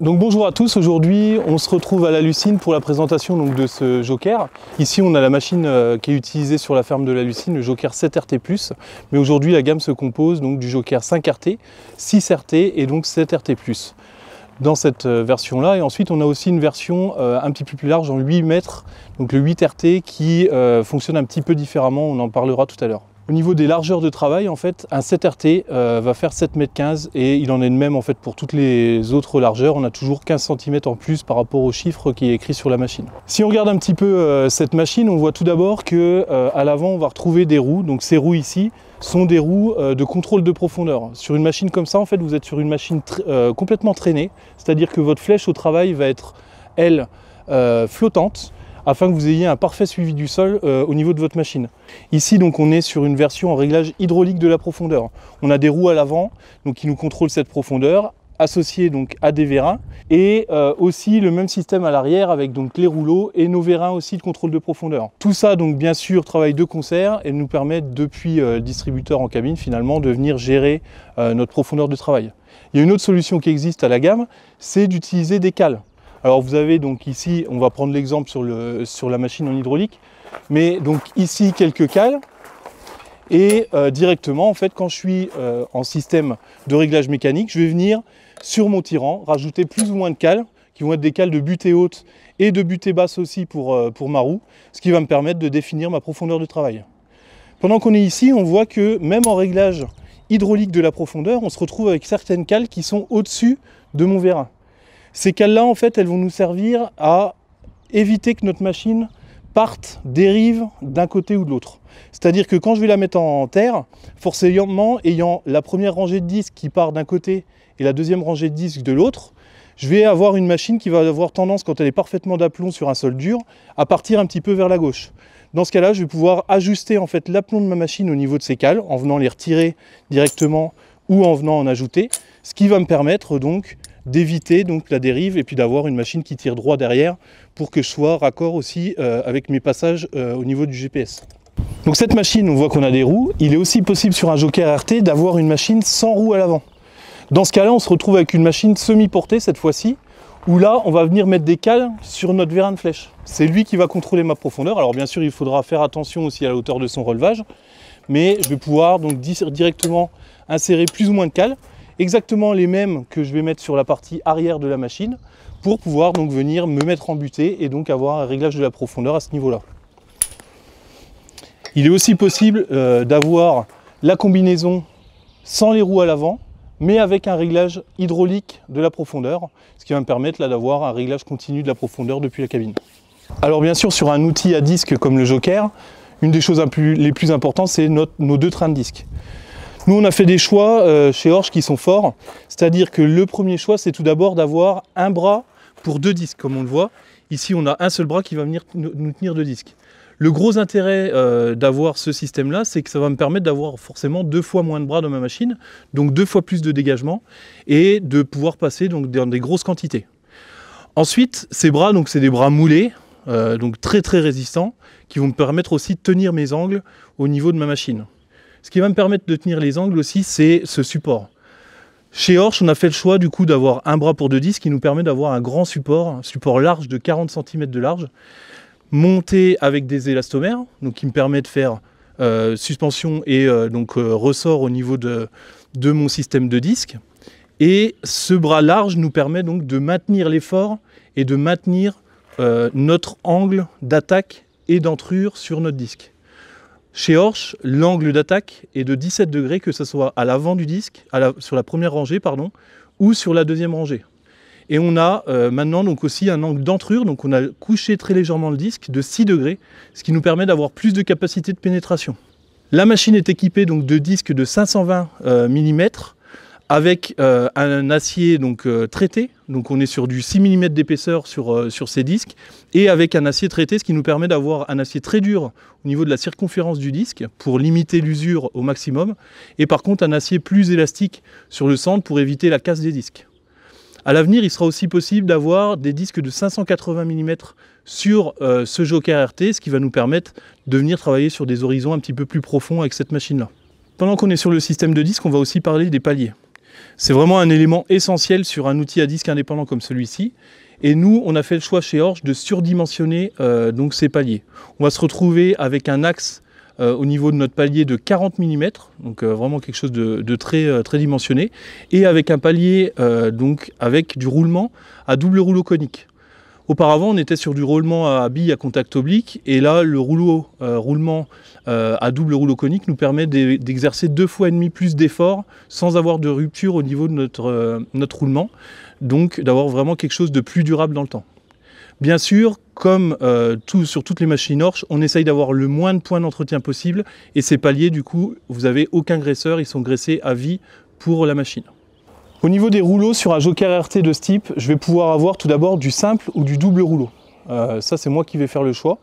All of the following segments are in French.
Donc bonjour à tous, aujourd'hui on se retrouve à la Lucine pour la présentation donc, de ce Joker. Ici on a la machine euh, qui est utilisée sur la ferme de la Lucine, le Joker 7RT+, mais aujourd'hui la gamme se compose donc du Joker 5RT, 6RT et donc 7RT+. Dans cette euh, version-là, et ensuite on a aussi une version euh, un petit peu plus large en 8 mètres, donc le 8RT qui fonctionne un petit peu différemment, on en parlera tout à l'heure. Au niveau des largeurs de travail, en fait, un 7RT euh, va faire 7,15 m et il en est de même en fait pour toutes les autres largeurs. On a toujours 15 cm en plus par rapport au chiffre qui est écrit sur la machine. Si on regarde un petit peu euh, cette machine, on voit tout d'abord que euh, à l'avant, on va retrouver des roues. Donc ces roues ici sont des roues de contrôle de profondeur. Sur une machine comme ça, en fait, vous êtes sur une machine complètement traînée, c'est-à-dire que votre flèche au travail va être, elle, flottante afin que vous ayez un parfait suivi du sol euh, au niveau de votre machine. Ici donc on est sur une version en réglage hydraulique de la profondeur. On a des roues à l'avant donc qui nous contrôlent cette profondeur associées donc à des vérins et euh, aussi le même système à l'arrière avec donc les rouleaux et nos vérins aussi de contrôle de profondeur. Tout ça donc bien sûr travaille de concert et nous permet depuis euh, le distributeur en cabine finalement de venir gérer notre profondeur de travail. Il y a une autre solution qui existe à la gamme, c'est d'utiliser des cales. Alors vous avez donc ici, on va prendre l'exemple sur, la machine en hydraulique, mais donc ici quelques cales, et euh, directement en fait quand je suis euh, en système de réglage mécanique, je vais venir sur mon tirant rajouter plus ou moins de cales, qui vont être des cales de butée haute et de butée basse aussi pour, euh, pour ma roue, ce qui va me permettre de définir ma profondeur de travail. Pendant qu'on est ici, on voit que même en réglage hydraulique de la profondeur, on se retrouve avec certaines cales qui sont au-dessus de mon vérin. Ces cales-là, en fait, elles vont nous servir à éviter que notre machine parte, dérive d'un côté ou de l'autre. C'est-à-dire que quand je vais la mettre en terre, forcément, ayant la première rangée de disques qui part d'un côté et la deuxième rangée de disques de l'autre, je vais avoir une machine qui va avoir tendance, quand elle est parfaitement d'aplomb sur un sol dur, à partir un petit peu vers la gauche. Dans ce cas-là, je vais pouvoir ajuster en fait l'aplomb de ma machine au niveau de ces cales en venant les retirer directement ou en venant en ajouter, ce qui va me permettre donc d'éviter donc la dérive et puis d'avoir une machine qui tire droit derrière pour que je sois raccord aussi euh, avec mes passages euh, au niveau du GPS. Donc cette machine, on voit qu'on a des roues. Il est aussi possible sur un Joker RT d'avoir une machine sans roues à l'avant. Dans ce cas-là, on se retrouve avec une machine semi-portée cette fois-ci, où là, on va venir mettre des cales sur notre vérin de flèche. C'est lui qui va contrôler ma profondeur. Alors bien sûr, il faudra faire attention aussi à la hauteur de son relevage, mais je vais pouvoir donc directement insérer plus ou moins de cales exactement les mêmes que je vais mettre sur la partie arrière de la machine pour pouvoir donc venir me mettre en butée et donc avoir un réglage de la profondeur à ce niveau-là. Il est aussi possible euh, d'avoir la combinaison sans les roues à l'avant, mais avec un réglage hydraulique de la profondeur, ce qui va me permettre là d'avoir un réglage continu de la profondeur depuis la cabine. Alors bien sûr, sur un outil à disque comme le Joker, une des choses les plus importantes, c'est nos deux trains de disques. Nous, on a fait des choix euh, chez Orge qui sont forts. C'est-à-dire que le premier choix, c'est tout d'abord d'avoir un bras pour deux disques, comme on le voit. Ici, on a un seul bras qui va venir nous tenir deux disques. Le gros intérêt euh, d'avoir ce système-là, c'est que ça va me permettre d'avoir forcément deux fois moins de bras dans ma machine, donc deux fois plus de dégagement, et de pouvoir passer dans des grosses quantités. Ensuite, ces bras, donc c'est des bras moulés, euh, donc très très résistants, qui vont me permettre aussi de tenir mes angles au niveau de ma machine. Ce qui va me permettre de tenir les angles aussi, c'est ce support. Chez Horsch, on a fait le choix du coup d'avoir un bras pour deux disques qui nous permet d'avoir un grand support, un support large de 40 cm de large, monté avec des élastomères, qui me permet de faire euh, suspension et euh, donc euh, ressort au niveau de, de mon système de disques. Et ce bras large nous permet donc de maintenir l'effort et de maintenir notre angle d'attaque et d'entrure sur notre disque. Chez Horsch, l'angle d'attaque est de 17 degrés, que ce soit à l'avant du disque, sur la première rangée, pardon, ou sur la deuxième rangée. Et on a euh, maintenant donc aussi un angle d'entrure, donc on a couché très légèrement le disque de 6 degrés, ce qui nous permet d'avoir plus de capacité de pénétration. La machine est équipée donc de disques de 520 mm avec euh, un acier donc euh, traité, donc on est sur du 6 mm d'épaisseur sur, euh, sur ces disques, et avec un acier traité, ce qui nous permet d'avoir un acier très dur au niveau de la circonférence du disque pour limiter l'usure au maximum, et par contre un acier plus élastique sur le centre pour éviter la casse des disques. À l'avenir, il sera aussi possible d'avoir des disques de 580 mm sur ce Joker RT, ce qui va nous permettre de venir travailler sur des horizons un petit peu plus profonds avec cette machine-là. Pendant qu'on est sur le système de disques, on va aussi parler des paliers. C'est vraiment un élément essentiel sur un outil à disque indépendant comme celui-ci. Et nous, on a fait le choix chez Orge de surdimensionner euh, donc ces paliers. On va se retrouver avec un axe euh, au niveau de notre palier de 40 mm, donc euh, vraiment quelque chose de, très, très dimensionné, et avec un palier donc avec du roulement à double rouleau conique. Auparavant, on était sur du roulement à billes à contact oblique, et là, le rouleau roulement à double rouleau conique nous permet d'exercer deux fois et demi plus d'efforts sans avoir de rupture au niveau de notre, notre roulement donc d'avoir vraiment quelque chose de plus durable dans le temps. Bien sûr, comme euh, sur toutes les machines Orch, on essaye d'avoir le moins de points d'entretien possible et ces paliers, du coup, vous n'avez aucun graisseur, ils sont graissés à vie pour la machine. Au niveau des rouleaux, sur un Joker RT de ce type, je vais pouvoir avoir tout d'abord du simple ou du double rouleau. Euh, ça, c'est moi qui vais faire le choix.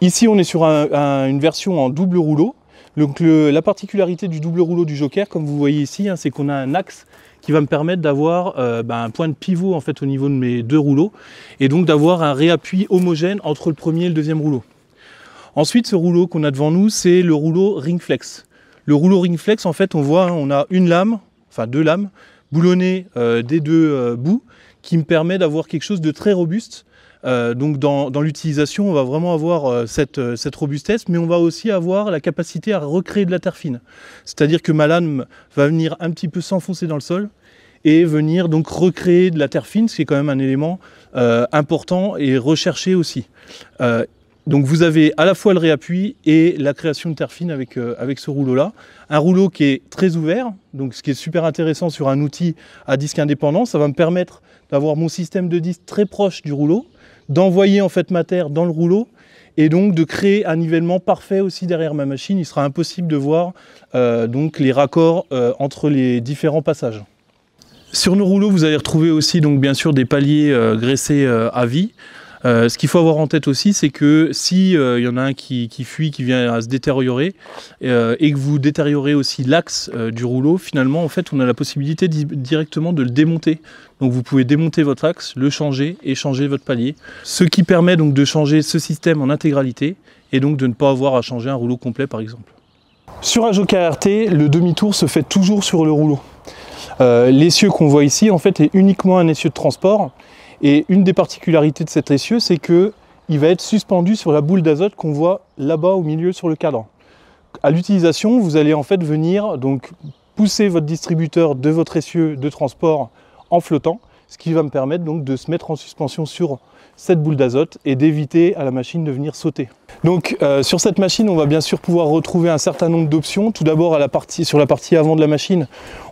Ici, on est sur une version en double rouleau. Donc, la particularité du double rouleau du Joker, comme vous voyez ici, hein, c'est qu'on a un axe qui va me permettre d'avoir euh, ben, un point de pivot en fait au niveau de mes deux rouleaux et donc d'avoir un réappui homogène entre le premier et le deuxième rouleau. Ensuite, ce rouleau qu'on a devant nous, c'est le rouleau Ringflex. Le rouleau Ringflex, en fait, on voit, hein, on a une lame, enfin deux lames, boulonnées euh, des deux euh, bouts, qui me permet d'avoir quelque chose de très robuste euh, donc dans, l'utilisation, on va vraiment avoir cette, robustesse, mais on va aussi avoir la capacité à recréer de la terre fine. C'est-à-dire que ma lame va venir un petit peu s'enfoncer dans le sol et venir donc recréer de la terre fine, ce qui est quand même un élément important et recherché aussi. Donc vous avez à la fois le réappui et la création de terre fine avec, avec ce rouleau-là. Un rouleau qui est très ouvert, donc ce qui est super intéressant sur un outil à disque indépendant, ça va me permettre d'avoir mon système de disque très proche du rouleau, d'envoyer en fait ma terre dans le rouleau et donc de créer un nivellement parfait aussi derrière ma machine. Il sera impossible de voir euh, donc les raccords euh, entre les différents passages. Sur nos rouleaux, vous allez retrouver aussi donc bien sûr des paliers euh, graissés à vie. Ce qu'il faut avoir en tête aussi, c'est que s'il y en a un qui, fuit, qui vient à se détériorer, et que vous détériorez aussi l'axe du rouleau, finalement, en fait, on a la possibilité directement de le démonter. Donc vous pouvez démonter votre axe, le changer et changer votre palier. Ce qui permet donc de changer ce système en intégralité et donc de ne pas avoir à changer un rouleau complet par exemple. Sur un Joker RT, le demi-tour se fait toujours sur le rouleau. Euh, l'essieu qu'on voit ici en fait est uniquement un essieu de transport et une des particularités de cet essieu c'est que il va être suspendu sur la boule d'azote qu'on voit là-bas au milieu sur le cadre. À l'utilisation, vous allez en fait venir donc pousser votre distributeur de votre essieu de transport en flottant, ce qui va me permettre donc de se mettre en suspension sur cette boule d'azote et d'éviter à la machine de venir sauter. Donc euh, sur cette machine, on va bien sûr pouvoir retrouver un certain nombre d'options. Tout d'abord, sur la partie avant de la machine,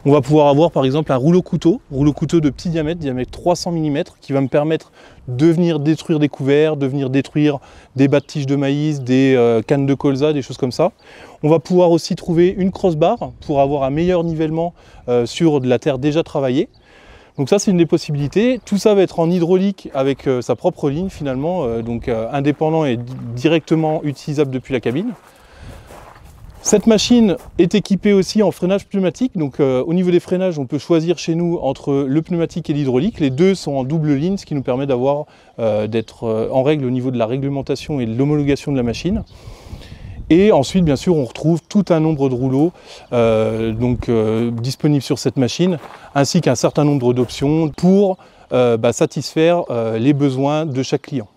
on va pouvoir avoir par exemple un rouleau couteau, rouleau couteau de petit diamètre, diamètre 300 mm, qui va me permettre de venir détruire des couverts, de venir détruire des bas de tiges de maïs, des euh, cannes de colza, des choses comme ça. On va pouvoir aussi trouver une crossbar pour avoir un meilleur nivellement euh, sur de la terre déjà travaillée. Donc ça c'est une des possibilités. Tout ça va être en hydraulique avec euh, sa propre ligne finalement, euh, donc euh, indépendant et directement utilisable depuis la cabine. Cette machine est équipée aussi en freinage pneumatique, donc au niveau des freinages on peut choisir chez nous entre le pneumatique et l'hydraulique. Les deux sont en double ligne, ce qui nous permet d'avoir d'être en règle au niveau de la réglementation et de l'homologation de la machine. Et ensuite, bien sûr, on retrouve tout un nombre de rouleaux euh, donc, euh, disponibles sur cette machine, ainsi qu'un certain nombre d'options pour euh, bah, satisfaire les besoins de chaque client.